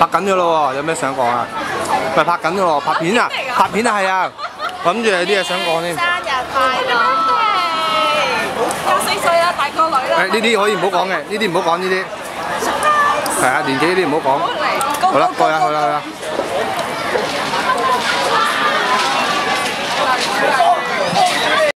拍緊咗咯喎，有咩想講啊？咪拍緊咗咯，拍片啊，拍片啊，係啊，諗住有啲嘢想講添。生日快樂！廿四歲啦，大個女啦。誒，呢啲可以唔好講嘅，呢啲唔好講呢啲。係啊，年紀呢啲唔好講。好啦，過啦，好啦，好啦。